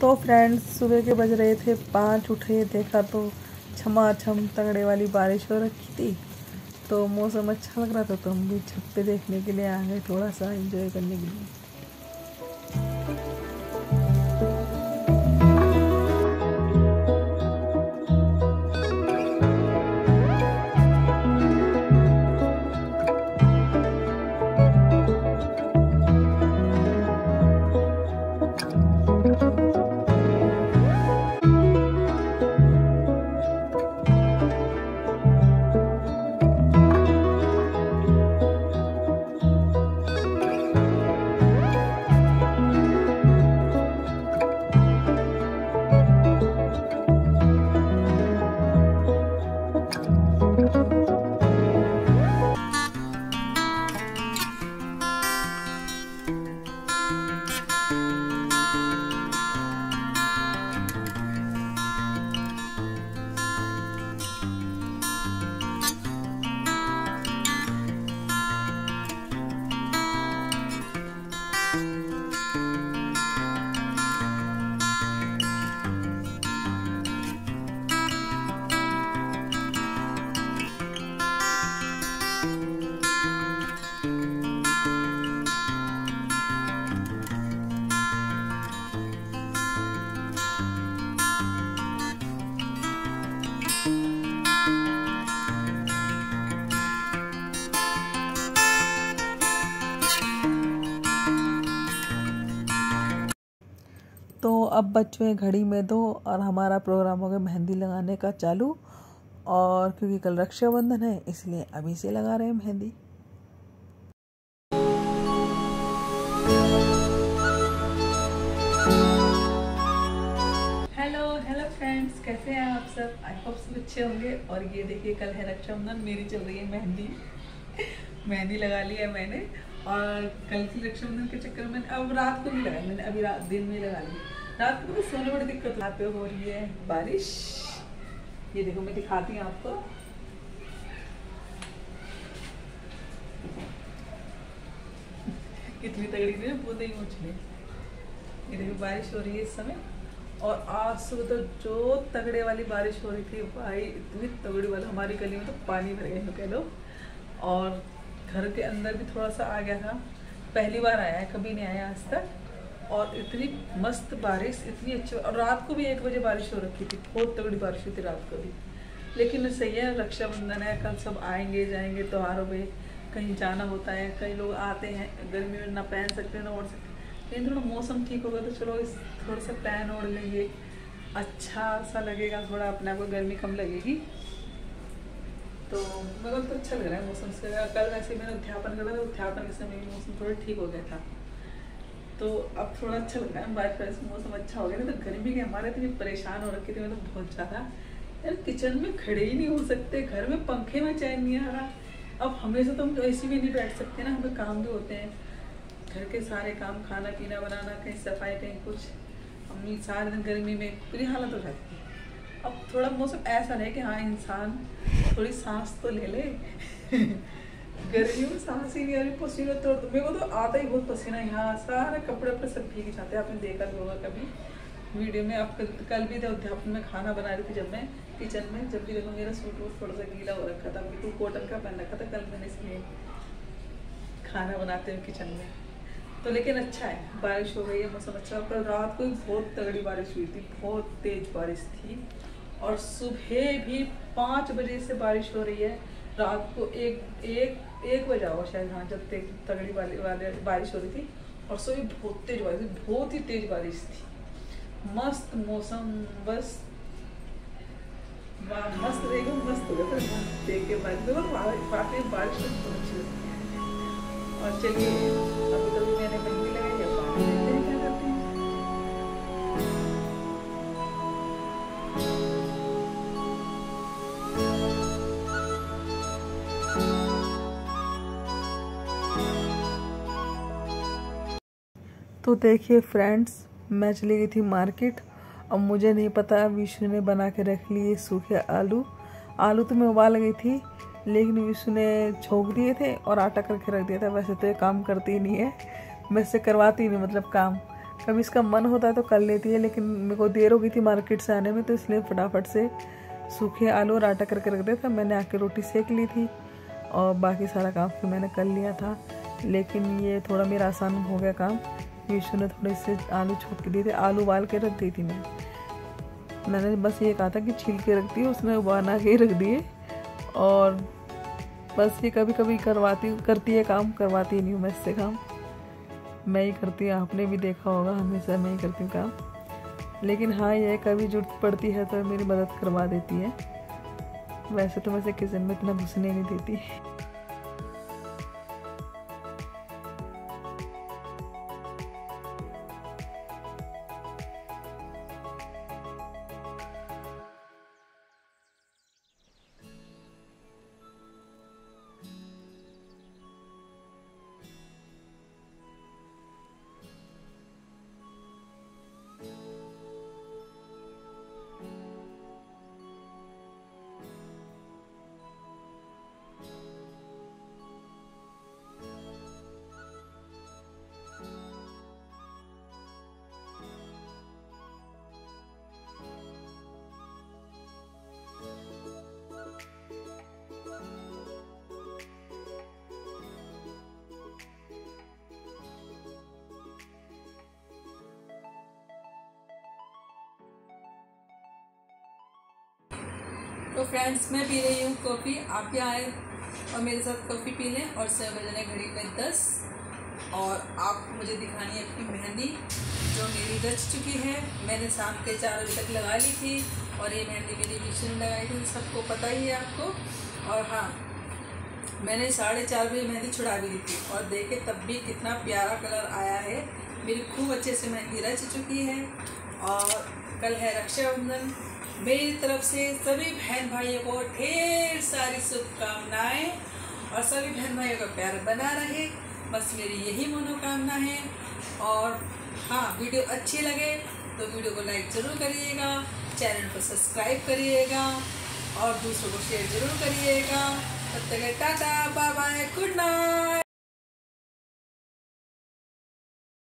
तो फ्रेंड्स सुबह के बज रहे थे, पाँच उठे, देखा तो छमा छम तगड़े वाली बारिश हो रखी थी। तो मौसम अच्छा लग रहा था तो हम भी छत पे देखने के लिए आ गए, थोड़ा सा एंजॉय करने के लिए। अब बच्चों घड़ी में दो और हमारा प्रोग्राम हो गया मेहंदी लगाने का चालू। और क्योंकि कल रक्षाबंधन है, इसलिए अभी से लगा रहे हैं मेहंदी। कैसे हैं आप सब? आई होप सब अच्छे होंगे। और ये देखिए, कल है रक्षाबंधन, मेरी चल रही है मेहंदी। मेहंदी लगा ली है मैंने। और कल की रक्षाबंधन के चक्कर में अब रात को नहीं लगाई, मैंने अभी रात, दिन में लगा ली। रात को सोने बड़ी दिक्कत यहाँ पे हो रही है, बारिश। ये देखो, मैं दिखाती हूँ आपको। कितनी तगड़ी थी बूंदे ही ये देखो, बारिश हो रही है इस समय। और आज सुबह तो जो तगड़े वाली बारिश हो रही थी, भाई, इतनी तगड़ी वाली। हमारी गली में तो पानी भर गया, कह लो। और घर के अंदर भी थोड़ा सा आ गया था। पहली बार आया है, कभी नहीं आया आज तक। और इतनी मस्त बारिश, इतनी अच्छी और रात को भी एक बजे बारिश हो रखी थी, बहुत तगड़ी बारिश हुई थी रात को भी। लेकिन सही है, रक्षाबंधन है, कल सब आएँगे, जाएँगे त्योहारों पे, कहीं जाना होता है, कई लोग आते हैं गर्मी में ना पहन सकते, ना ओढ़ सकते। लेकिन थोड़ा मौसम ठीक होगा तो चलो इस थोड़ा सा पहन ओढ़ लेंगे। अच्छा सा लगेगा थोड़ा, अपने आप को गर्मी कम लगेगी। तो को तो अच्छा लग रहा है मौसम से। कल वैसे मैंने अध्यापन करा था अध्यापन के समय मौसम थोड़ा ठीक हो गया था। तो अब थोड़ा अच्छा लग रहा है बारिश बारिश मौसम अच्छा हो गया तो गर्मी के हमारे इतनी परेशान हो रखी थी मतलब बहुत ज़्यादा। यार, किचन में खड़े ही नहीं हो सकते, घर में पंखे में चैन नहीं आ रहा। अब हमेशा तो हम ऐसी में नहीं बैठ सकते ना, हमें काम भी होते हैं। घर के सारे काम, खाना, पीना, बनाना, कहीं सफ़ाई, कहीं कुछ। अम्मी सारे दिन गर्मी में पूरी हालत हो जाती है। अब थोड़ा मौसम ऐसा रहे कि हाँ इंसान थोड़ी सांस तो ले ले। गर्मी में सांस ही नहीं आ रही पसीना तो मेरे को तो आता ही बहुत पसीना यहाँ सारे कपड़े वपड़े सब भीग जाते हैं। आपने देखा भी होगा कभी। वीडियो में आप कल, कल भी अध्यापन में खाना बना रही थी जब मैं किचन में। जब भी देखो मेरा सूट वूट थोड़ा सा गीला हो रखा था। बिल्कुल कॉटन का पहन रखा था। कल मैंने इसलिए खाना बनाते हुए किचन में। तो लेकिन अच्छा है। बारिश हो गई है मौसम अच्छा कल रात को बहुत तगड़ी बारिश हुई थी। बहुत तेज बारिश थी। और सुबह भी पाँच बजे से बारिश हो रही है। रात को एक एक एक बजा हुआ शायद हाँ जब तेज तगड़ी वाले वाले बारिश हो रही थी और सुबह बहुत तेज बारिश थी, बहुत ही तेज बारिश थी। मस्त मौसम, बस। मस्त रहेगा मस्त होगा गया देख के बारिश बारिश बहुत अच्छी लगती है। और चलिए। तो देखिए फ्रेंड्स मैं चली गई थी मार्केट और मुझे नहीं पता विशु ने बना के रख लिए सूखे आलू। आलू तो मैं उबाल गई थी, लेकिन विशु ने छोंक दिए थे और आटा करके रख दिया था। वैसे तो ये काम करती ही नहीं है, मैं इससे करवाती नहीं मतलब काम। कभी इसका मन होता है तो कर लेती है, लेकिन मेरे को देर हो गई थी मार्केट से आने में तो इसलिए फटाफट से सूखे आलू और आटा करके रख दिया था। मैंने आके रोटी सेक ली थी और बाकी सारा काम फिर मैंने कर लिया था। लेकिन ये थोड़ा मेरा आसान हो गया काम। यूशु ने थोड़े से आलू छोड़ के दिए थे, आलू उबाल के रख दी थी मैं। मैंने बस ये कहा था कि छील के रख दिए, उसने उबाना के रख दिए। और बस ये कभी कभी करवाती, करती है काम, करवाती नहीं हूँ मैं इससे काम। मैं ही करती हूँ, आपने भी देखा होगा, हमेशा मैं ही करती हूँ काम। लेकिन हाँ यह कभी ज़रूरत पड़ती है तो मेरी मदद करवा देती है। वैसे तो मैं से किचन में इतना घुसने नहीं देती। तो फ्रेंड्स मैं पी रही हूँ कॉफ़ी आप भी आए और मेरे साथ कॉफ़ी पी लें और छः बजने घड़ी में दस. और आप मुझे दिखानी है अपनी मेहंदी, जो मेरी रच चुकी है. मैंने शाम के चार बजे तक लगा ली थी और ये मेहंदी मेरी मिशन में लगाई थी सबको पता ही है आपको. और हाँ मैंने साढ़े चार बजे मेहंदी छुड़ा भी दी थी और देखे तब भी कितना प्यारा कलर आया है. मेरी खूब अच्छे से मेहंदी रच चुकी है। और कल है रक्षाबंधन। मेरी तरफ़ से सभी बहन भाइयों को ढेर सारी शुभकामनाएँ और सभी बहन भाइयों का प्यार बना रहे। बस मेरी यही मनोकामना है। और हाँ वीडियो अच्छी लगे तो वीडियो को लाइक ज़रूर करिएगा, चैनल को सब्सक्राइब करिएगा और दूसरों को शेयर ज़रूर करिएगा। तब तक tata bye bye good night.